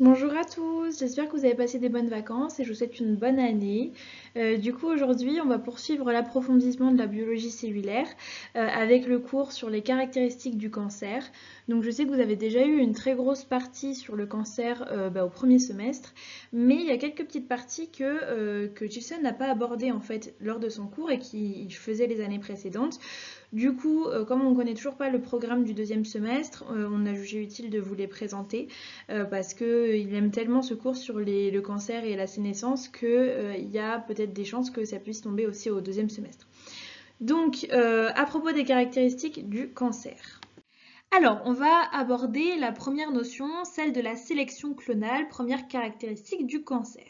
Bonjour à tous, j'espère que vous avez passé des bonnes vacances et je vous souhaite une bonne année. Euh, du coup aujourd'hui on va poursuivre l'approfondissement de la biologie cellulaire euh, avec le cours sur les caractéristiques du cancer. Donc je sais que vous avez déjà eu une très grosse partie sur le cancer euh, bah, au premier semestre, mais il y a quelques petites parties que, que Gilson n'a pas abordées en fait lors de son cours et qu'il faisait les années précédentes. Du coup, comme on ne connaît toujours pas le programme du deuxième semestre, on a jugé utile de vous les présenter parce que il aime tellement ce cours sur le cancer et la sénescence qu'il euh, y a peut-être des chances que ça puisse tomber aussi au deuxième semestre. Donc, euh, à propos des caractéristiques du cancer. Alors, on va aborder la première notion, celle de la sélection clonale, première caractéristique du cancer.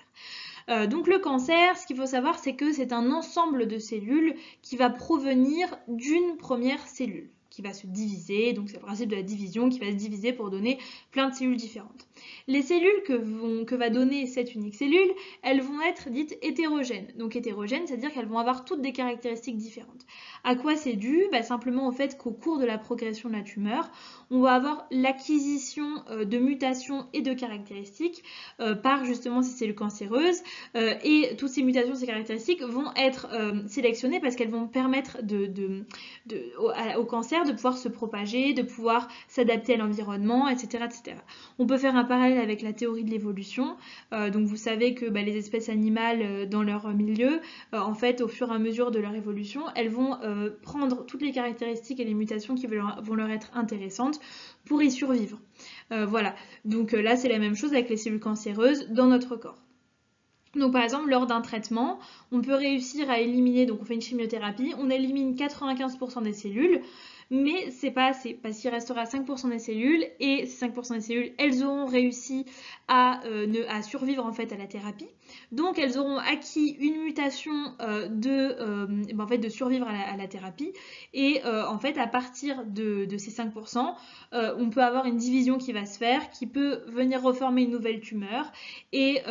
Euh, donc le cancer, ce qu'il faut savoir, c'est que c'est un ensemble de cellules qui va provenir d'une première cellule qui va se diviser, donc c'est le principe de la division qui va se diviser pour donner plein de cellules différentes. Les cellules que, va donner cette unique cellule, elles vont être dites hétérogènes. Donc hétérogènes, c'est-à-dire qu'elles vont avoir toutes des caractéristiques différentes. À quoi c'est dû? Bah, Simplement au fait qu'au cours de la progression de la tumeur, on va avoir l'acquisition euh, de mutations et de caractéristiques euh, par justement ces cellules cancéreuses. Euh, et toutes ces mutations, ces caractéristiques vont être sélectionnées parce qu'elles vont permettre au, cancer de pouvoir se propager, de pouvoir s'adapter à l'environnement, etc., etc. On peut faire un parallèle avec la théorie de l'évolution. donc vous savez que bah, les espèces animales dans leur milieu, en fait, au fur et à mesure de leur évolution, elles vont prendre toutes les caractéristiques et les mutations qui vont leur être intéressantes pour y survivre. Euh, voilà, donc euh, là c'est la même chose avec les cellules cancéreuses dans notre corps. Donc par exemple, lors d'un traitement, on peut réussir à éliminer, donc on fait une chimiothérapie, on élimine 95% des cellules, mais c'est pas assez parce qu'il restera 5% des cellules et ces 5% des cellules, elles auront réussi à, euh, ne, à, survivre en fait à la thérapie. Donc elles auront acquis une mutation euh, de, euh, ben, en fait, de survivre à la, thérapie. Et en fait à partir de, ces 5%, on peut avoir une division qui va se faire, qui peut venir reformer une nouvelle tumeur. Et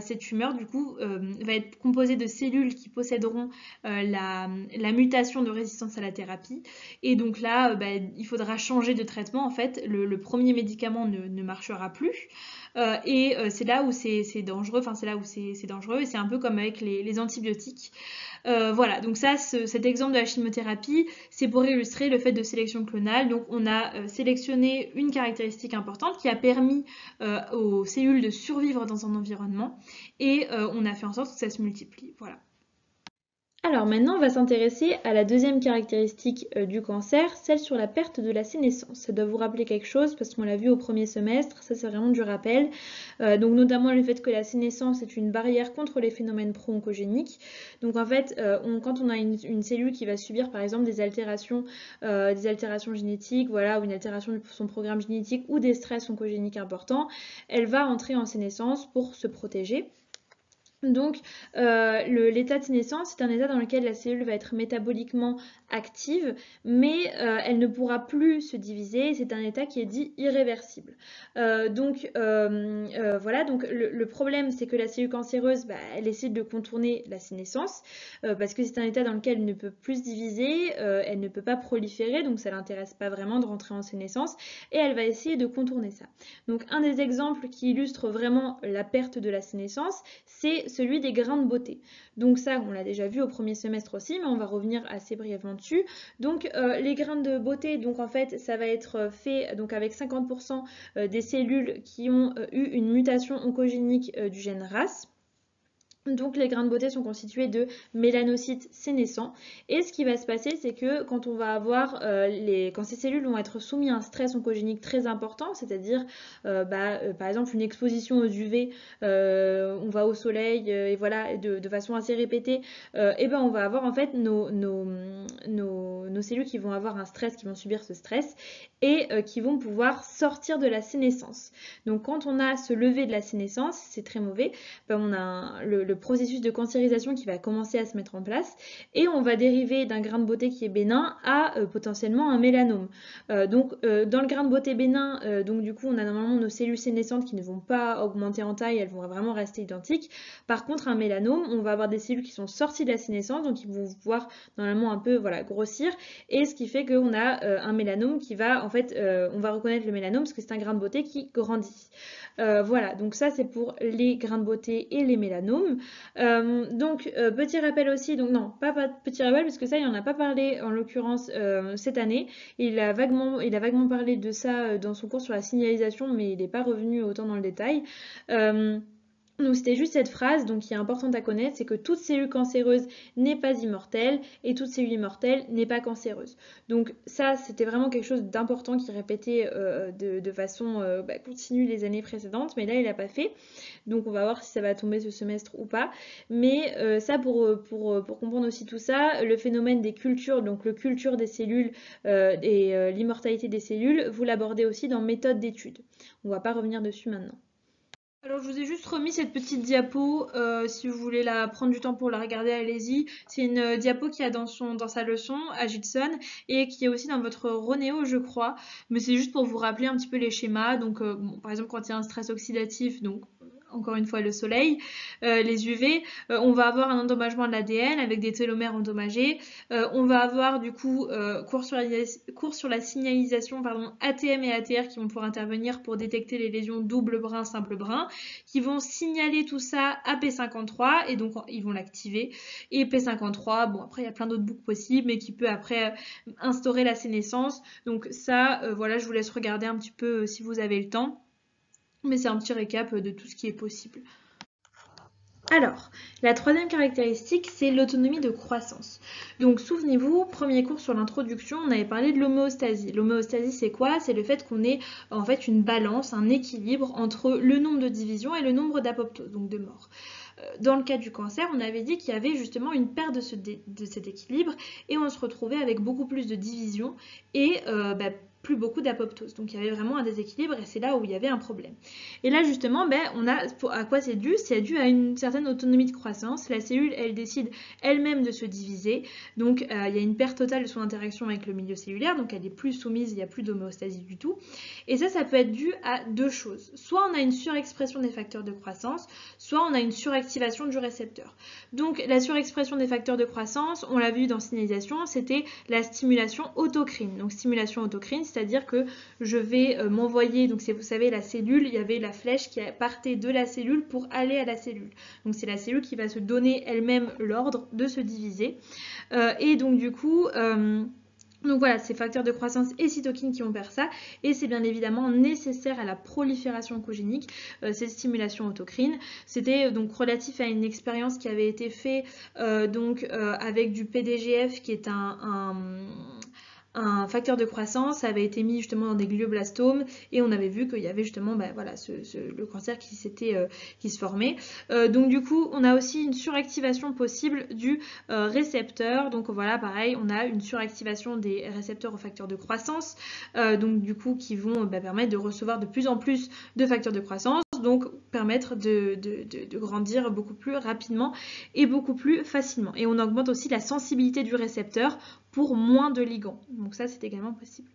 cette tumeur du coup va être composée de cellules qui posséderont la, la mutation de résistance à la thérapie. Et donc là, euh, bah, il faudra changer de traitement. En fait, le, premier médicament ne, marchera plus. Euh, et euh, c'est là où c'est dangereux, enfin c'est là où c'est dangereux, et c'est un peu comme avec les, antibiotiques. voilà, donc ça, cet exemple de la chimiothérapie, c'est pour illustrer le fait de sélection clonale. Donc on a sélectionné une caractéristique importante qui a permis aux cellules de survivre dans un environnement, et on a fait en sorte que ça se multiplie. Voilà. Alors maintenant, on va s'intéresser à la deuxième caractéristique euh, du cancer, celle sur la perte de la sénescence. Ça doit vous rappeler quelque chose parce qu'on l'a vu au premier semestre, ça c'est vraiment du rappel. Euh, donc notamment le fait que la sénescence est une barrière contre les phénomènes pro-oncogéniques. Donc en fait, euh, quand on a une, cellule qui va subir par exemple des altérations, des altérations génétiques, voilà, ou une altération de son programme génétique ou des stress oncogéniques importants, elle va entrer en sénescence pour se protéger. Donc euh, l'état de sénescence, c'est un état dans lequel la cellule va être métaboliquement active, mais euh, elle ne pourra plus se diviser, c'est un état qui est dit irréversible. Euh, donc voilà, donc le, problème c'est que la cellule cancéreuse, bah, elle essaie de contourner la sénescence, parce que c'est un état dans lequel elle ne peut plus se diviser, elle ne peut pas proliférer, donc ça l'intéresse pas vraiment de rentrer en sénescence, et elle va essayer de contourner ça. Donc un des exemples qui illustre vraiment la perte de la sénescence, c'est celui des grains de beauté. Donc ça, on l'a déjà vu au premier semestre aussi, mais on va revenir assez brièvement dessus. Donc euh, les grains de beauté, donc en fait, ça va être fait donc avec 50% euh, des cellules qui ont euh, eu une mutation oncogénique du gène RAS. Donc les grains de beauté sont constitués de mélanocytes sénescents. Et ce qui va se passer c'est que quand on va avoir euh, les quand ces cellules vont être soumises à un stress oncogénique très important, c'est-à-dire euh, bah, euh, par exemple une exposition aux UV, on va au soleil et voilà de, façon assez répétée, et ben on va avoir en fait nos, nos, nos, cellules qui vont avoir un stress, qui vont subir ce stress et qui vont pouvoir sortir de la sénescence. Donc quand on a ce lever de la sénescence, c'est très mauvais, ben, on a le processus de cancérisation qui va commencer à se mettre en place et on va dériver d'un grain de beauté qui est bénin à euh, potentiellement un mélanome. Euh, donc euh, dans le grain de beauté bénin, donc du coup on a normalement nos cellules sénescentes qui ne vont pas augmenter en taille, elles vont vraiment rester identiques. Par contre un mélanome, on va avoir des cellules qui sont sorties de la sénescence, donc ils vont pouvoir normalement un peu voilà, grossir et ce qui fait qu'on a un mélanome qui va, en fait, on va reconnaître le mélanome parce que c'est un grain de beauté qui grandit. Euh, voilà, donc ça c'est pour les grains de beauté et les mélanomes. Euh, donc euh, petit rappel aussi, donc non, pas, petit rappel parce que ça il n'en a pas parlé en l'occurrence cette année. Il a, vaguement, il a vaguement parlé de ça dans son cours sur la signalisation mais il n'est pas revenu autant dans le détail. Donc c'était juste cette phrase donc qui est importante à connaître, c'est que toute cellule cancéreuse n'est pas immortelle et toute cellule immortelle n'est pas cancéreuse. Donc ça c'était vraiment quelque chose d'important qui répétait euh, de, façon euh, bah, continue les années précédentes, mais là il n'a pas fait. Donc on va voir si ça va tomber ce semestre ou pas. Mais euh, ça pour, comprendre aussi tout ça, le phénomène des cultures, donc le culture des cellules et l'immortalité des cellules, vous l'abordez aussi dans méthode d'étude. On va pas revenir dessus maintenant. Alors je vous ai juste remis cette petite diapo, euh, si vous voulez la prendre du temps pour la regarder, allez-y. C'est une euh, diapo qui a dans, son, dans sa leçon à et qui est aussi dans votre Ronéo je crois. Mais c'est juste pour vous rappeler un petit peu les schémas. Donc euh, par exemple quand il y a un stress oxydatif, donc encore une fois le soleil, euh, les UV, euh, on va avoir un endommagement de l'ADN avec des télomères endommagés, euh, on va avoir du coup cours sur, la, cours, sur la, signalisation pardon, ATM et ATR qui vont pouvoir intervenir pour détecter les lésions double brin, simple brin, qui vont signaler tout ça à P53 et donc ils vont l'activer. Et P53, bon après il y a plein d'autres boucles possibles mais qui peut après instaurer la sénescence. Donc ça, voilà, je vous laisse regarder un petit peu si vous avez le temps mais c'est un petit récap de tout ce qui est possible. Alors, la troisième caractéristique, c'est l'autonomie de croissance. Donc, souvenez-vous, premier cours sur l'introduction, on avait parlé de l'homéostasie. L'homéostasie, c'est quoi? C'est le fait qu'on ait en fait une balance, un équilibre entre le nombre de divisions et le nombre d'apoptoses, donc de morts. Euh, dans le cas du cancer, on avait dit qu'il y avait justement une perte de, cet équilibre et on se retrouvait avec beaucoup plus de divisions et euh, bah, plus beaucoup d'apoptose. Donc il y avait vraiment un déséquilibre et c'est là où il y avait un problème. Et là justement, ben, on a, à quoi c'est dû? C'est dû à une certaine autonomie de croissance. La cellule, elle décide elle-même de se diviser. Donc euh, il y a une perte totale de son interaction avec le milieu cellulaire, donc elle est plus soumise, il n'y a plus d'homéostasie du tout. Et ça, ça peut être dû à deux choses. Soit on a une surexpression des facteurs de croissance, soit on a une suractivation du récepteur. Donc la surexpression des facteurs de croissance, on l'a vu dans signalisation, c'était la stimulation autocrine. Donc stimulation autocrine, c'est-à-dire que je vais euh, m'envoyer, donc c'est vous savez la cellule, il y avait la flèche qui partait de la cellule pour aller à la cellule. Donc c'est la cellule qui va se donner elle-même l'ordre de se diviser. Euh, et donc du coup... Euh, donc voilà, c'est facteurs de croissance et cytokines qui vont faire ça, et c'est bien évidemment nécessaire à la prolifération oncogénique, cette stimulation autocrine. C'était donc relatif à une expérience qui avait été faite avec du PDGF, qui est un facteur de croissance avait été mis justement dans des glioblastomes et on avait vu qu'il y avait justement bah, voilà, le cancer qui, s'était euh, qui se formait. Euh, donc du coup, on a aussi une suractivation possible du euh, récepteur. Donc voilà, pareil, on a une suractivation des récepteurs aux facteurs de croissance, donc du coup qui vont bah, permettre de recevoir de plus en plus de facteurs de croissance donc permettre de, grandir beaucoup plus rapidement et beaucoup plus facilement. Et on augmente aussi la sensibilité du récepteur pour moins de ligands. Donc ça, c'est également possible.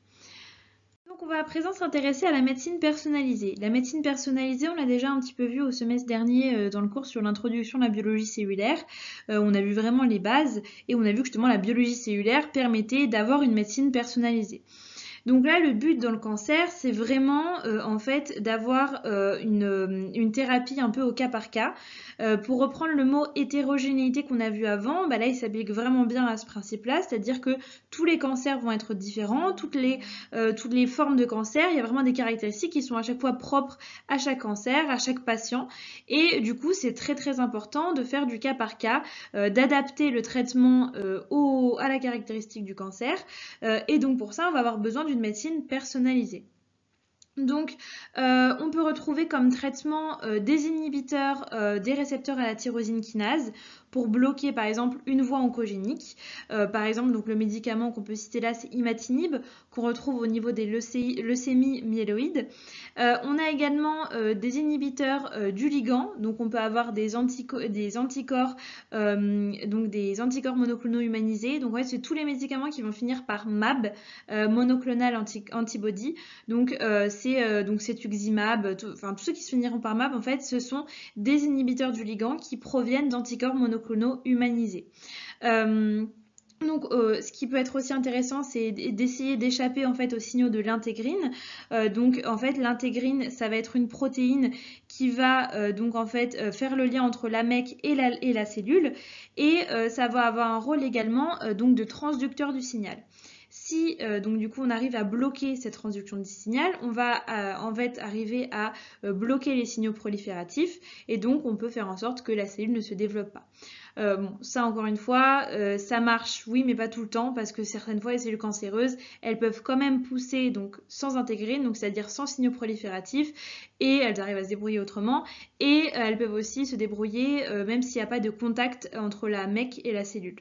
Donc on va à présent s'intéresser à la médecine personnalisée. La médecine personnalisée, on l'a déjà un petit peu vu au semestre dernier euh, dans le cours sur l'introduction de la biologie cellulaire. Euh, on a vu vraiment les bases et on a vu que justement la biologie cellulaire permettait d'avoir une médecine personnalisée. Donc là, le but dans le cancer, c'est vraiment euh, en fait d'avoir euh, une, une, thérapie un peu au cas par cas. Euh, pour reprendre le mot hétérogénéité qu'on a vu avant, bah là, il s'applique vraiment bien à ce principe-là, c'est-à-dire que tous les cancers vont être différents, toutes les, formes de cancer, il y a vraiment des caractéristiques qui sont à chaque fois propres à chaque cancer, à chaque patient. Et du coup, c'est très très important de faire du cas par cas, d'adapter le traitement à la caractéristique du cancer. et donc pour ça, on va avoir besoin d'une médecine personnalisée. Donc, euh, on peut retrouver comme traitement euh, des inhibiteurs euh, des récepteurs à la tyrosine kinase pour bloquer par exemple une voie oncogénique. Euh, par exemple, donc le médicament qu'on peut citer là, c'est imatinib, qu'on retrouve au niveau des leucémies myéloïdes. Euh, on a également euh, des inhibiteurs du ligand, donc on peut avoir des, anticorps, donc des anticorps monoclonaux humanisés. Donc ouais, c'est tous les médicaments qui vont finir par MAB, monoclonal antibody. Donc c'est donc c'est tuximab, enfin tous ceux qui se finiront par MAB en fait, ce sont des inhibiteurs du ligand qui proviennent d'anticorps monoclonaux humanisés. Euh, Donc, euh, ce qui peut être aussi intéressant, c'est d'essayer d'échapper en fait aux signaux de l'intégrine. Euh, donc, en fait, l'intégrine, ça va être une protéine qui va donc en fait faire le lien entre la MEC et la, et la cellule, et ça va avoir un rôle également donc de transducteur du signal. Si donc du coup on arrive à bloquer cette transduction du signal, on va en fait arriver à bloquer les signaux prolifératifs et donc on peut faire en sorte que la cellule ne se développe pas. Euh, bon, ça encore une fois, euh, ça marche, oui, mais pas tout le temps, parce que certaines fois, les cellules cancéreuses, elles peuvent quand même pousser donc sans intégrer, donc c'est-à-dire sans signaux prolifératifs, et elles arrivent à se débrouiller autrement, et euh, elles peuvent aussi se débrouiller même s'il n'y a pas de contact entre la MEC et la cellule.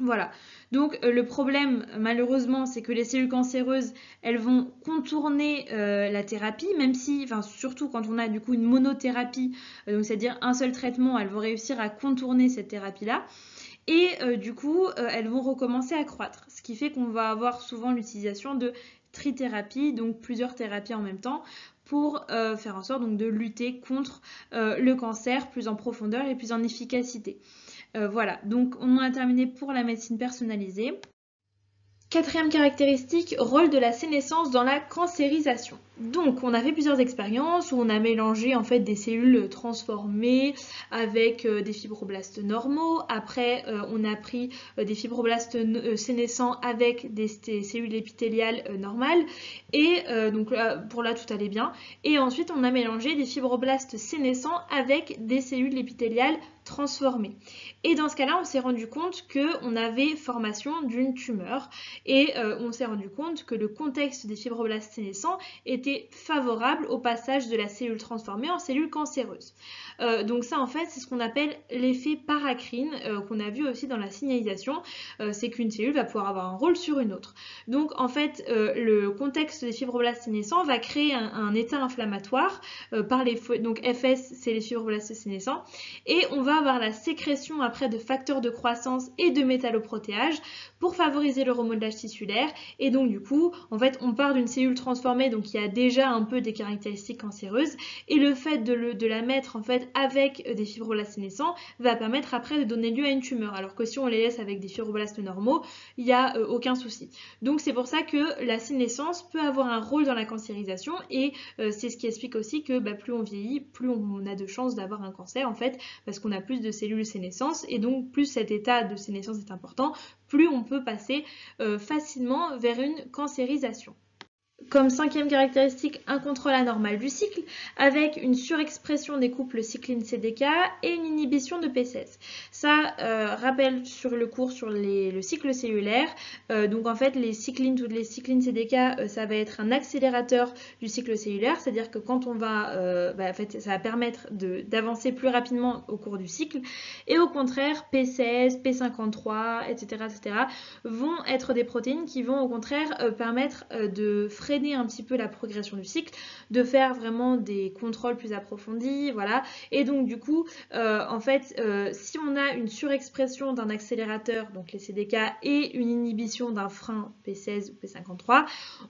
Voilà. Donc euh, le problème, malheureusement, c'est que les cellules cancéreuses, elles vont contourner euh, la thérapie, même si, enfin surtout quand on a du coup une monothérapie, euh, donc c'est-à-dire un seul traitement, elles vont réussir à contourner cette thérapie-là. Et du coup, elles vont recommencer à croître, ce qui fait qu'on va avoir souvent l'utilisation de trithérapie, donc plusieurs thérapies en même temps, pour faire en sorte donc, de lutter contre le cancer plus en profondeur et plus en efficacité. Euh, voilà, donc on en a terminé pour la médecine personnalisée. Quatrième caractéristique, rôle de la sénescence dans la cancérisation. Donc, on a fait plusieurs expériences où on a mélangé en fait des cellules transformées avec euh, des fibroblastes normaux. Après, euh, on a pris des fibroblastes sénescents avec des, cellules épithéliales normales. Et donc pour là, tout allait bien. Et ensuite, on a mélangé des fibroblastes sénescents avec des cellules épithéliales transformées. Et dans ce cas-là, on s'est rendu compte qu'on avait formation d'une tumeur et on s'est rendu compte que le contexte des fibroblastes sénescents était favorable au passage de la cellule transformée en cellule cancéreuse. Euh, donc ça en fait c'est ce qu'on appelle l'effet paracrine euh, qu'on a vu aussi dans la signalisation, euh, c'est qu'une cellule va pouvoir avoir un rôle sur une autre. Donc en fait le contexte des fibroblastes sénescents va créer un, état inflammatoire par les donc FS c'est les fibroblastes sénescents et on va avoir la sécrétion après de facteurs de croissance et de métalloprotéages pour favoriser le remodelage tissulaire et donc du coup en fait on part d'une cellule transformée donc qui a déjà un peu des caractéristiques cancéreuses et le fait de, de la mettre en fait avec des fibroblastes sénescents va permettre après de donner lieu à une tumeur. Alors que si on les laisse avec des fibroblastes normaux, il n'y a euh, aucun souci. Donc c'est pour ça que la sénescence peut avoir un rôle dans la cancérisation et euh, c'est ce qui explique aussi que bah, plus on vieillit, plus on a de chances d'avoir un cancer en fait, parce qu'on a plus de cellules sénescence et donc plus cet état de sénescence est important, plus on peut passer facilement vers une cancérisation. Comme cinquième caractéristique, un contrôle anormal du cycle avec une surexpression des couples cycline-CDK et une inhibition de P16. Ça euh, rappelle sur le cours sur le cycle cellulaire. Euh, donc en fait, les cyclines, toutes les cyclines CDK, euh, ça va être un accélérateur du cycle cellulaire, c'est-à-dire que quand on va, bah, en fait, ça va permettre d'avancer plus rapidement au cours du cycle. Et au contraire, P16, P53, etc., etc., vont être des protéines qui vont au contraire permettre de freiner un petit peu la progression du cycle, de faire vraiment des contrôles plus approfondis, voilà. Et donc du coup, euh, en fait, euh, si on a une surexpression d'un accélérateur, donc les CDK, et une inhibition d'un frein P16 ou P53,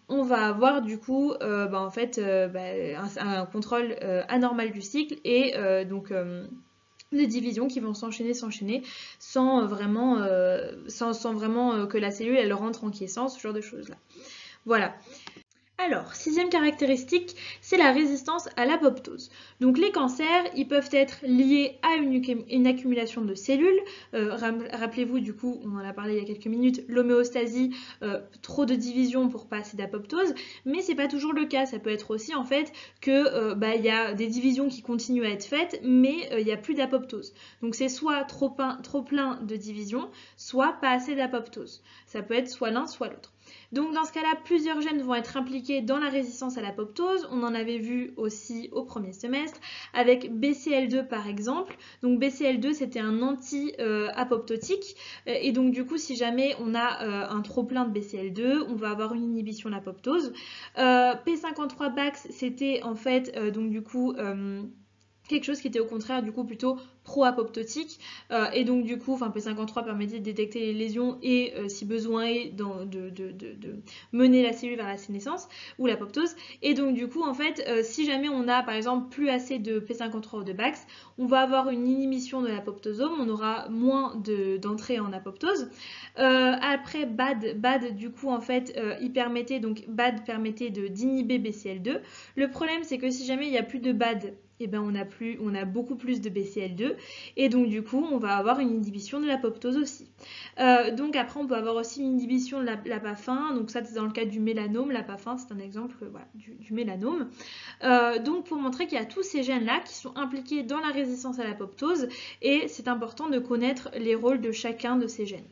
on va avoir du coup, euh, bah, en fait, bah, un, contrôle anormal du cycle et donc des divisions qui vont s'enchaîner, s'enchaîner, sans vraiment, sans, vraiment que la cellule elle rentre en quiescence, ce genre de choses là. Voilà. Alors, sixième caractéristique, c'est la résistance à l'apoptose. Donc les cancers, ils peuvent être liés à une, accumulation de cellules. Euh, rappelez-vous, du coup, on en a parlé il y a quelques minutes, l'homéostasie, euh, trop de division pour pas assez d'apoptose, mais c'est pas toujours le cas. Ça peut être aussi en fait que euh, bah, il y a des divisions qui continuent à être faites, mais il n'y a plus d'apoptose. Donc c'est soit trop, trop plein de divisions, soit pas assez d'apoptose. Ça peut être soit l'un, soit l'autre. Donc dans ce cas-là, plusieurs gènes vont être impliqués dans la résistance à l'apoptose. On en avait vu aussi au premier semestre avec BCL2 par exemple. Donc BCL2 c'était un anti-apoptotique et donc du coup si jamais on a euh, un trop plein de BCL2, on va avoir une inhibition de l'apoptose. Euh, P53 Bax c'était en fait euh, donc du coup quelque chose qui était au contraire du coup plutôt pro-apoptotique. Euh, et donc du coup enfin P53 permettait de détecter les lésions et euh, si besoin est de, mener la cellule vers la sénescence ou l'apoptose. Et donc du coup en fait euh, si jamais on a par exemple plus assez de P53 ou de Bax on va avoir une inhibition de l'apoptosome on aura moins d'entrée en apoptose. Après BAD BAD du coup en fait il permettait donc BAD permettait d'inhiber BCL2 le problème c'est que si jamais il n'y a plus de BAD eh ben on, a beaucoup plus de BCL2 et donc du coup on va avoir une inhibition de l'apoptose aussi. Euh, donc après on peut avoir aussi une inhibition de l'apafin, donc ça c'est dans le cas du mélanome, l'apafin c'est un exemple du, mélanome. Euh, donc pour montrer qu'il y a tous ces gènes là qui sont impliqués dans la résistance à l'apoptose et c'est important de connaître les rôles de chacun de ces gènes.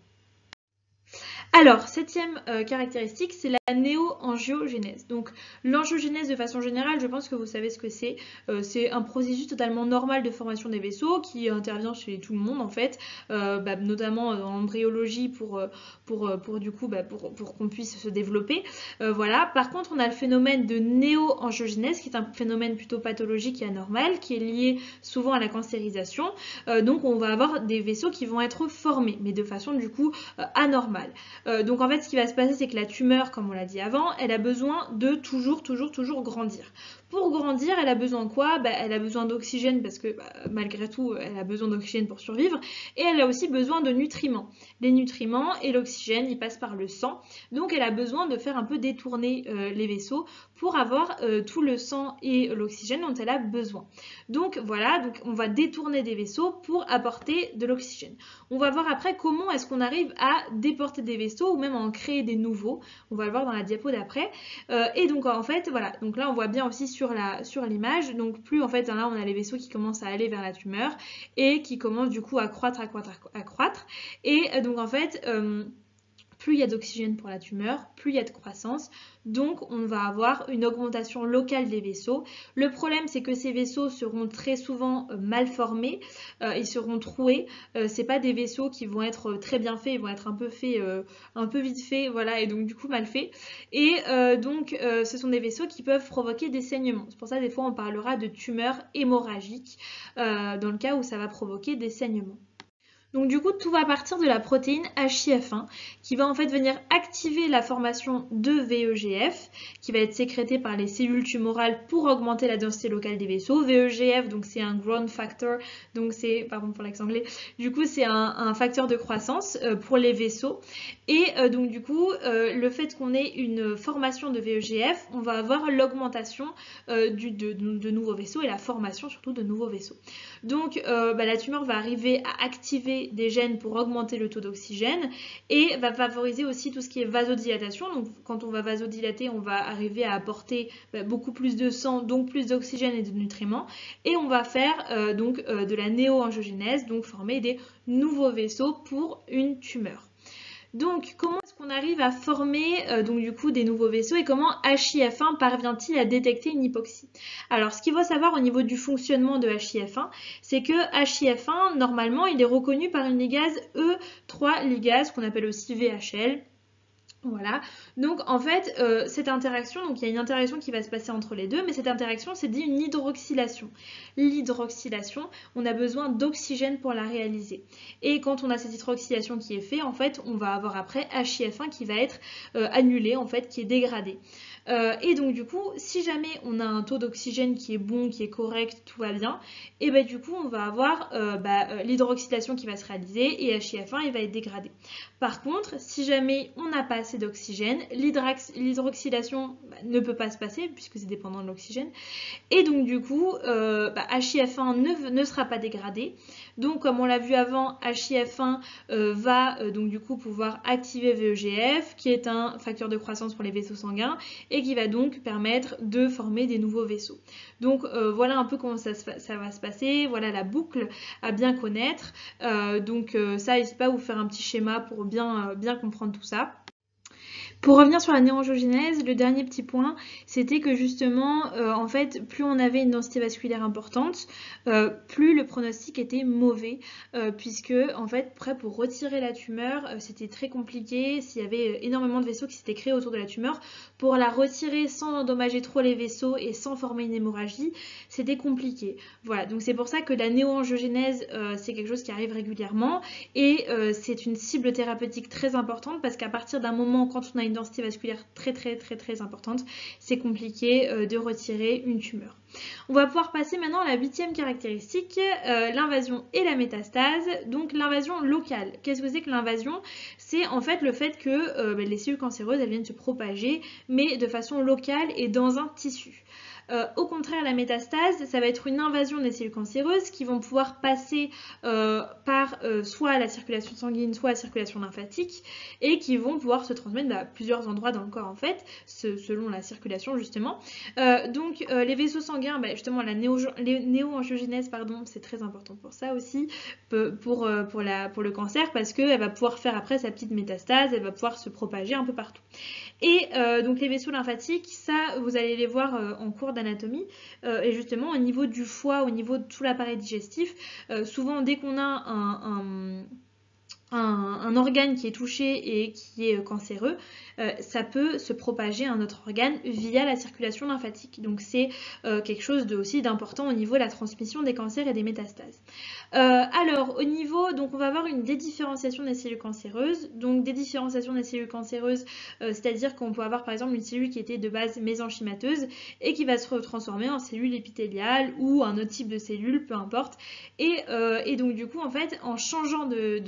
Alors, septième euh, caractéristique, c'est la néo-angiogénèse. Donc, l'angiogénèse, de façon générale, je pense que vous savez ce que c'est. Euh, c'est un processus totalement normal de formation des vaisseaux qui intervient chez tout le monde, en fait, euh, bah, notamment en embryologie pour, pour, pour du coup, bah, pour, pour qu'on puisse se développer. voilà. Par contre, on a le phénomène de néo-angiogénèse, qui est un phénomène plutôt pathologique et anormal, qui est lié souvent à la cancérisation. donc, on va avoir des vaisseaux qui vont être formés, mais de façon, du coup, anormale. Euh, donc en fait, ce qui va se passer, c'est que la tumeur, comme on l'a dit avant, elle a besoin de toujours, toujours, toujours grandir. Pour grandir, elle a besoin de quoi? Bah, Elle a besoin d'oxygène parce que bah, malgré tout, elle a besoin d'oxygène pour survivre. Et elle a aussi besoin de nutriments. Les nutriments et l'oxygène, ils passent par le sang. Donc elle a besoin de faire un peu détourner euh, les vaisseaux pour avoir euh, tout le sang et l'oxygène dont elle a besoin. Donc voilà, donc on va détourner des vaisseaux pour apporter de l'oxygène. On va voir après comment est-ce qu'on arrive à déporter des vaisseaux ou même à en créer des nouveaux. On va le voir dans la diapo d'après. Euh, et donc en fait, voilà, donc là on voit bien aussi sur sur l'image, donc plus en fait là on a les vaisseaux qui commencent à aller vers la tumeur et qui commencent du coup à croître, à croître, à croître. Et euh, donc en fait, plus il y a d'oxygène pour la tumeur, plus il y a de croissance. Donc on va avoir une augmentation locale des vaisseaux. Le problème c'est que ces vaisseaux seront très souvent euh, mal formés, euh, ils seront troués. Euh, c'est pas des vaisseaux qui vont être très bien faits, ils vont être un peu faits, un peu vite faits, voilà, et donc du coup mal faits. Et donc ce sont des vaisseaux qui peuvent provoquer des saignements. C'est pour ça des fois on parlera de tumeurs hémorragiques dans le cas où ça va provoquer des saignements. Donc du coup, tout va partir de la protéine HIF1 qui va en fait venir activer la formation de VEGF qui va être sécrétée par les cellules tumorales pour augmenter la densité locale des vaisseaux. VEGF, donc c'est un growth factor, donc c'est, pardon pour l'accent anglais, du coup c'est un, facteur de croissance euh, pour les vaisseaux. Et euh, donc du coup, euh, le fait qu'on ait une formation de VEGF, on va avoir l'augmentation de, de, nouveaux vaisseaux et la formation surtout de nouveaux vaisseaux. Donc bah, la tumeur va arriver à activer des gènes pour augmenter le taux d'oxygène et va favoriser aussi tout ce qui est vasodilatation. Donc quand on va vasodilater, on va arriver à apporter bah, beaucoup plus de sang, donc plus d'oxygène et de nutriments. Et on va faire euh, donc euh, de la néo-angiogénèse, donc former des nouveaux vaisseaux pour une tumeur. Donc, comment qu'on arrive à former euh, donc du coup des nouveaux vaisseaux et comment HIF1 parvient-il à détecter une hypoxie? Alors, ce qu'il faut savoir au niveau du fonctionnement de HIF1, c'est que HIF1, normalement, il est reconnu par une ligase E3 ligase qu'on appelle aussi VHL. Voilà, donc en fait, euh, cette interaction, donc il y a une interaction qui va se passer entre les deux, mais cette interaction, c'est dit une hydroxylation. L'hydroxylation, on a besoin d'oxygène pour la réaliser. Et quand on a cette hydroxylation qui est faite, en fait, on va avoir après HIF1 qui va être euh, annulé, en fait, qui est dégradé. Euh, et donc du coup, si jamais on a un taux d'oxygène qui est bon, qui est correct, tout va bien, et ben du coup on va avoir euh, bah, euh, l'hydroxylation qui va se réaliser et HIF1 il va être dégradé. Par contre, si jamais on n'a pas assez d'oxygène, l'hydroxylation bah, ne peut pas se passer puisque c'est dépendant de l'oxygène, et donc du coup bah, HIF1 ne, ne, sera pas dégradé. Donc comme on l'a vu avant, HIF1 va donc du coup pouvoir activer VEGF qui est un facteur de croissance pour les vaisseaux sanguins et qui va donc permettre de former des nouveaux vaisseaux. Donc euh, voilà un peu comment ça, va se passer, voilà la boucle à bien connaître. Euh, donc euh, ça, n'hésitez pas à vous faire un petit schéma pour bien comprendre tout ça. Pour revenir sur la néoangiogénèse, le dernier petit point, c'était que justement, euh, en fait, plus on avait une densité vasculaire importante, euh, plus le pronostic était mauvais, euh, puisque en fait, prêt pour retirer la tumeur, c'était très compliqué. S'il y avait énormément de vaisseaux qui s'étaient créés autour de la tumeur, pour la retirer sans endommager trop les vaisseaux et sans former une hémorragie, c'était compliqué. Voilà, donc c'est pour ça que la néoangiogénèse, c'est quelque chose qui arrive régulièrement et c'est une cible thérapeutique très importante parce qu'à partir d'un moment, quand on a une densité vasculaire très très très très importante, c'est compliqué euh, de retirer une tumeur. On va pouvoir passer maintenant à la huitième caractéristique, euh, l'invasion et la métastase. Donc l'invasion locale. Qu'est-ce que c'est que l'invasion? C'est en fait le fait que euh, ben, les cellules cancéreuses elles viennent se propager, mais de façon locale et dans un tissu. Euh, au contraire, la métastase, ça va être une invasion des cellules cancéreuses qui vont pouvoir passer euh, par euh, soit la circulation sanguine, soit la circulation lymphatique, et qui vont pouvoir se transmettre à plusieurs endroits dans le corps en fait, selon la circulation justement. donc les vaisseaux sanguins, bah, justement la néo-angiogénèse, pardon, c'est très important pour ça aussi, pour le cancer, parce qu'elle va pouvoir faire après sa petite métastase, elle va pouvoir se propager un peu partout. Et donc les vaisseaux lymphatiques, ça vous allez les voir en cours d'anatomie. Euh, et justement, au niveau du foie, au niveau de tout l'appareil digestif, euh, souvent dès qu'on a un un, organe qui est touché et qui est euh, cancéreux, euh, ça peut se propager à un autre organe via la circulation lymphatique. Donc c'est euh, quelque chose de, aussi d'important au niveau de la transmission des cancers et des métastases. alors au niveau, donc on va avoir une dédifférenciation des cellules cancéreuses. Donc dédifférenciation des cellules cancéreuses, c'est-à-dire qu'on peut avoir par exemple une cellule qui était de base mésenchymateuse et qui va se transformer en cellule épithéliale ou un autre type de cellule, peu importe. Et, donc du coup en fait en changeant de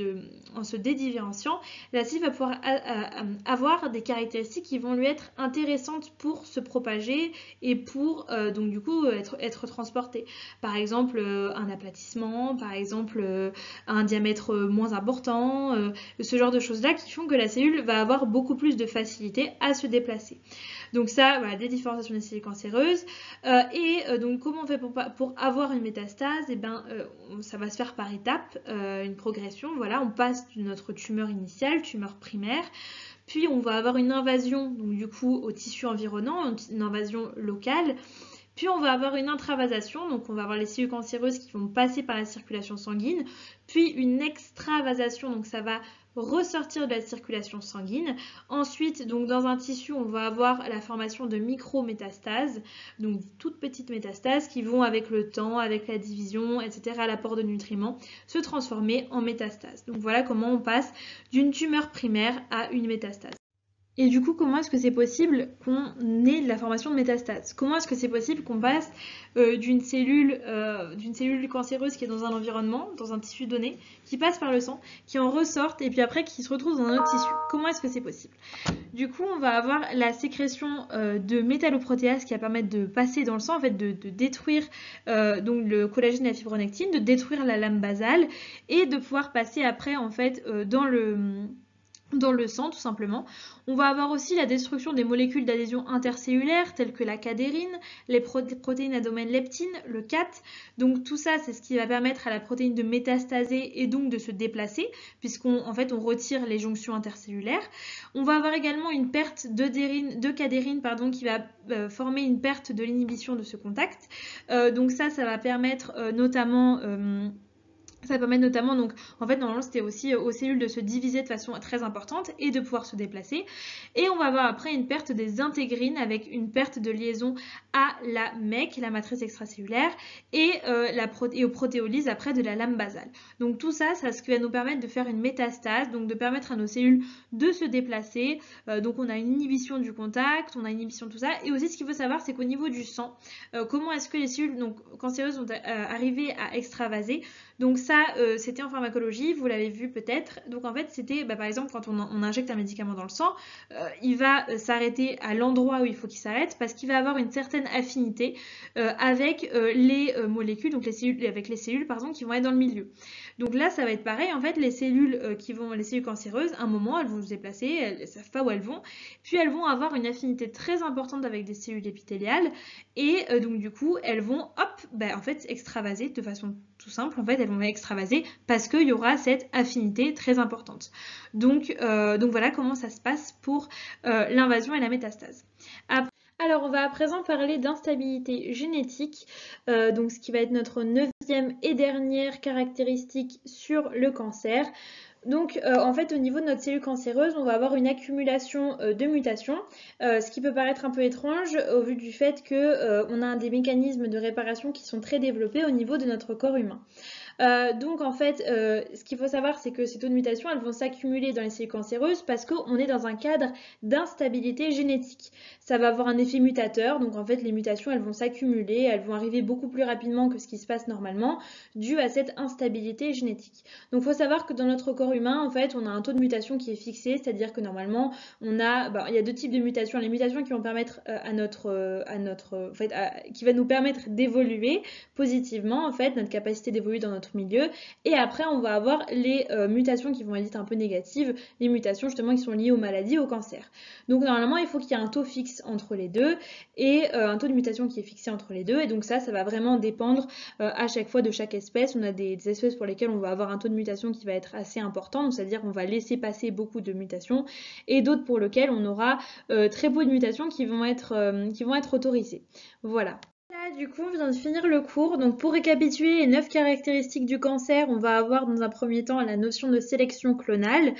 en se dédifférenciant, la cellule va pouvoir avoir des caractéristiques qui vont lui être intéressantes pour se propager et pour euh, donc du coup être, transportée. Par exemple euh, un aplatissement, par exemple euh, un diamètre moins important, ce genre de choses là qui font que la cellule va avoir beaucoup plus de facilité à se déplacer. Donc ça, voilà, des différenciations des cellules cancéreuses. Euh, et euh, donc comment on fait pour, avoir une métastase? Eh euh, ça va se faire par étapes, une progression. Voilà, on passe de notre tumeur initiale, tumeur primaire, puis on va avoir une invasion, donc du coup au tissu environnant, une invasion locale. Puis on va avoir une intravasation, donc on va avoir les cellules cancéreuses qui vont passer par la circulation sanguine, puis une extravasation, donc ça va ressortir de la circulation sanguine. Ensuite, donc dans un tissu, on va avoir la formation de micro-métastases, donc toutes petites métastases qui vont avec le temps, avec la division, etc., l'apport de nutriments, se transformer en métastases. Donc voilà comment on passe d'une tumeur primaire à une métastase. Et du coup, comment est-ce que c'est possible qu'on ait de la formation de métastases Comment est-ce que c'est possible qu'on passe euh, d'une cellule, euh, cellule cancéreuse qui est dans un environnement, dans un tissu donné, qui passe par le sang, qui en ressorte et puis après qui se retrouve dans un autre tissu? Comment est-ce que c'est possible? Du coup, on va avoir la sécrétion euh, de métalloprotéases qui va permettre de passer dans le sang, en fait, de, de détruire donc le collagène et la fibronectine, de détruire la lame basale et de pouvoir passer après en fait dans le dans le sang tout simplement. On va avoir aussi la destruction des molécules d'adhésion intercellulaire telles que la cadérine, les protéines à domaine leptine, le CAT. Donc tout ça c'est ce qui va permettre à la protéine de métastaser et donc de se déplacer puisqu'on en fait on retire les jonctions intercellulaires. On va avoir également une perte de, de cadérine pardon, qui va euh, former une perte de l'inhibition de ce contact. Euh, donc ça ça va permettre euh, notamment ça permet notamment, donc en fait normalement c'était aussi aux cellules de se diviser de façon très importante et de pouvoir se déplacer. Et on va avoir après une perte des intégrines avec une perte de liaison à la MEC, la matrice extracellulaire, et, euh, la aux protéolyses après de la lame basale. Donc tout ça, c'est ce qui va nous permettre de faire une métastase, donc de permettre à nos cellules de se déplacer. Euh, donc on a une inhibition du contact, on a une inhibition de tout ça. Et aussi ce qu'il faut savoir, c'est qu'au niveau du sang, euh, comment est-ce que les cellules donc, cancéreuses sont arrivées à extravaser? Donc ça, euh, c'était en pharmacologie, vous l'avez vu peut-être. Donc en fait, c'était bah, par exemple quand on, injecte un médicament dans le sang, euh, il va euh, s'arrêter à l'endroit où il faut qu'il s'arrête parce qu'il va avoir une certaine affinité avec les molécules, donc les cellules, avec les cellules pardon, qui vont être dans le milieu. Donc là, ça va être pareil. En fait, les cellules qui vont, les cellules cancéreuses, à un moment, elles vont se déplacer, elles ne savent pas où elles vont, puis elles vont avoir une affinité très importante avec des cellules épithéliales et donc du coup, elles vont, hop, bah, en fait, extravaser de façon tout simple. En fait, elles vont extravasé parce qu'il y aura cette affinité très importante. Donc, donc voilà comment ça se passe pour l'invasion et la métastase. Alors, on va à présent parler d'instabilité génétique, euh, donc ce qui va être notre neuvième et dernière caractéristique sur le cancer. Donc, euh, en fait, au niveau de notre cellule cancéreuse, on va avoir une accumulation euh, de mutations, ce qui peut paraître un peu étrange au vu du fait qu'on a des mécanismes de réparation qui sont très développés au niveau de notre corps humain. Euh, donc en fait, euh, ce qu'il faut savoir, c'est que ces taux de mutation, elles vont s'accumuler dans les cellules cancéreuses parce qu'on est dans un cadre d'instabilité génétique. Ça va avoir un effet mutateur, donc en fait les mutations, elles vont s'accumuler, elles vont arriver beaucoup plus rapidement que ce qui se passe normalement, dû à cette instabilité génétique. Donc il faut savoir que dans notre corps humain, en fait, on a un taux de mutation qui est fixé, c'est-à-dire que normalement, on a, bah, il y a deux types de mutations, les mutations qui vont permettre euh, à notre, à notre, en fait, qui va nous permettre d'évoluer positivement, en fait, notre capacité d'évoluer dans notre milieu. Et après, on va avoir les euh, mutations qui vont être un peu négatives, les mutations justement qui sont liées aux maladies, au cancer. Donc normalement, il faut qu'il y ait un taux fixe entre les deux et euh, un taux de mutation qui est fixé entre les deux. Et donc ça, ça va vraiment dépendre euh, à chaque fois de chaque espèce. On a des, espèces pour lesquelles on va avoir un taux de mutation qui va être assez important, c'est-à-dire on va laisser passer beaucoup de mutations, et d'autres pour lesquelles on aura très peu de mutations qui vont être, qui vont être autorisées. Voilà du coup, on vient de finir le cours. Donc, pour récapituler les 9 caractéristiques du cancer, on va avoir dans un premier temps la notion de sélection clonale,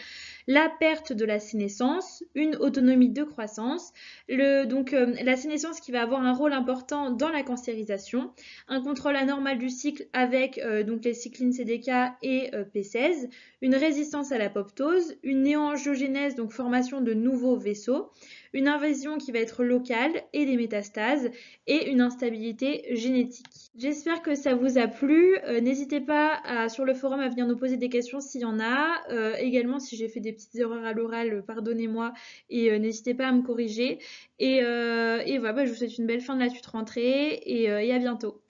la perte de la sénescence, une autonomie de croissance, donc euh, la sénescence qui va avoir un rôle important dans la cancérisation, un contrôle anormal du cycle avec euh, donc les cyclines CDK et euh, P16, une résistance à l'apoptose, une néoangiogénèse, donc formation de nouveaux vaisseaux, une invasion qui va être locale et des métastases et une instabilité génétique. J'espère que ça vous a plu. Euh, n'hésitez pas sur le forum à venir nous poser des questions s'il y en a. Euh, également, si j'ai fait des petites erreurs à l'oral, pardonnez-moi et euh, n'hésitez pas à me corriger. Et, voilà, bah, je vous souhaite une belle fin de la suite rentrée et à bientôt.